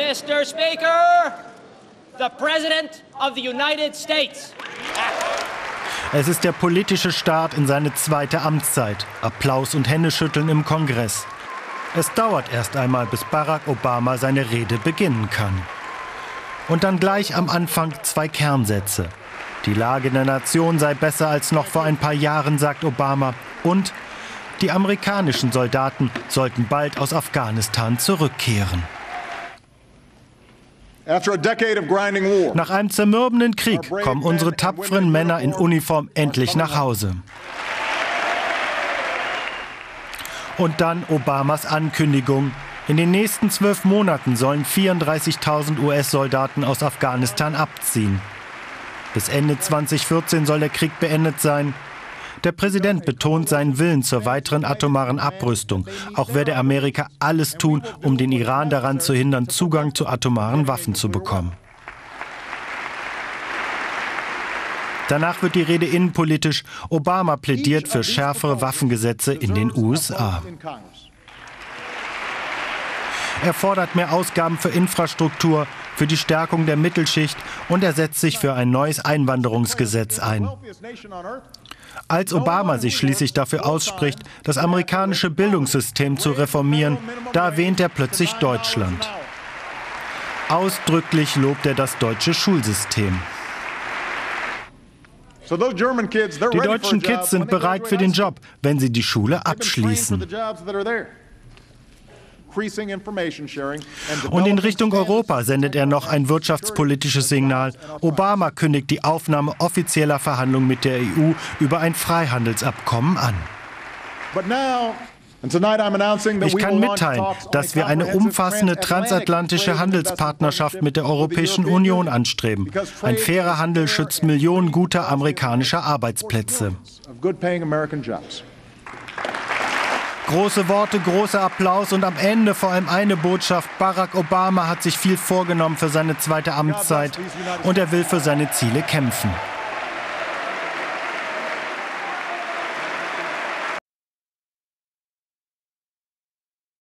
Mr. Speaker, the President of the United States. Es ist der politische Start in seine zweite Amtszeit. Applaus und Händeschütteln im Kongress. Es dauert erst einmal, bis Barack Obama seine Rede beginnen kann. Und dann gleich am Anfang zwei Kernsätze. Die Lage der Nation sei besser als noch vor ein paar Jahren, sagt Obama. Und die amerikanischen Soldaten sollten bald aus Afghanistan zurückkehren. Nach einem zermürbenden Krieg kommen unsere tapferen Männer in Uniform endlich nach Hause. Und dann Obamas Ankündigung. In den nächsten zwölf Monaten sollen 34.000 US-Soldaten aus Afghanistan abziehen. Bis Ende 2014 soll der Krieg beendet sein. Der Präsident betont seinen Willen zur weiteren atomaren Abrüstung. Auch werde Amerika alles tun, um den Iran daran zu hindern, Zugang zu atomaren Waffen zu bekommen. Danach wird die Rede innenpolitisch. Obama plädiert für schärfere Waffengesetze in den USA. Er fordert mehr Ausgaben für Infrastruktur, für die Stärkung der Mittelschicht und er setzt sich für ein neues Einwanderungsgesetz ein. Als Obama sich schließlich dafür ausspricht, das amerikanische Bildungssystem zu reformieren, da erwähnt er plötzlich Deutschland. Ausdrücklich lobt er das deutsche Schulsystem. Die deutschen Kids sind bereit für den Job, wenn sie die Schule abschließen. Und in Richtung Europa sendet er noch ein wirtschaftspolitisches Signal. Obama kündigt die Aufnahme offizieller Verhandlungen mit der EU über ein Freihandelsabkommen an. Ich kann mitteilen, dass wir eine umfassende transatlantische Handelspartnerschaft mit der Europäischen Union anstreben. Ein fairer Handel schützt Millionen guter amerikanischer Arbeitsplätze. Große Worte, großer Applaus und am Ende vor allem eine Botschaft. Barack Obama hat sich viel vorgenommen für seine zweite Amtszeit und er will für seine Ziele kämpfen.